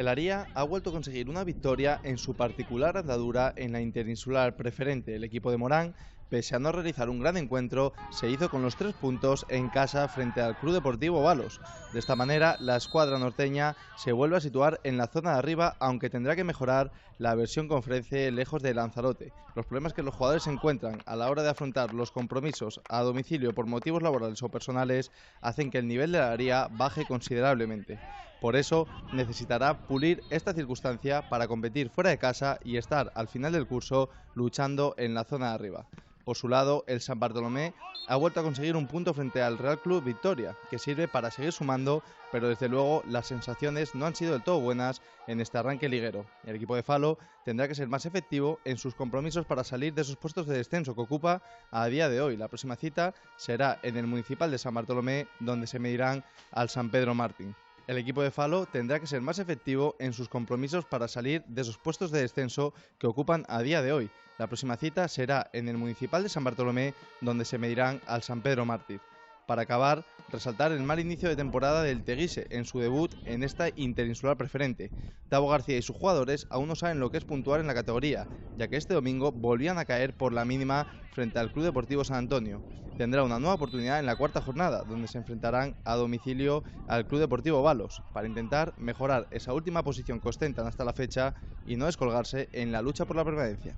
El Aría ha vuelto a conseguir una victoria en su particular andadura en la interinsular preferente. El equipo de Morán, pese a no realizar un gran encuentro, se hizo con los tres puntos en casa frente al Club Deportivo Balos. De esta manera, la escuadra norteña se vuelve a situar en la zona de arriba, aunque tendrá que mejorar la versión ofrece lejos de Lanzarote. Los problemas que los jugadores encuentran a la hora de afrontar los compromisos a domicilio por motivos laborales o personales hacen que el nivel de la baje considerablemente. Por eso necesitará pulir esta circunstancia para competir fuera de casa y estar al final del curso luchando en la zona de arriba. Por su lado, el San Bartolomé ha vuelto a conseguir un punto frente al Real Club Victoria, que sirve para seguir sumando, pero desde luego las sensaciones no han sido del todo buenas en este arranque liguero. El equipo de Falo tendrá que ser más efectivo en sus compromisos para salir de esos puestos de descenso que ocupa a día de hoy. La próxima cita será en el Municipal de San Bartolomé, donde se medirán al San Pedro Martín el equipo de Falo tendrá que ser más efectivo en sus compromisos para salir de esos puestos de descenso que ocupan a día de hoy. La próxima cita será en el Municipal de San Bartolomé, donde se medirán al San Pedro Mártir. Para acabar, resaltar el mal inicio de temporada del Teguise en su debut en esta interinsular preferente. Tavo García y sus jugadores aún no saben lo que es puntuar en la categoría, ya que este domingo volvían a caer por la mínima frente al Club Deportivo San Antonio. Tendrá una nueva oportunidad en la cuarta jornada, donde se enfrentarán a domicilio al Club Deportivo Balos, para intentar mejorar esa última posición que ostentan hasta la fecha y no descolgarse en la lucha por la permanencia.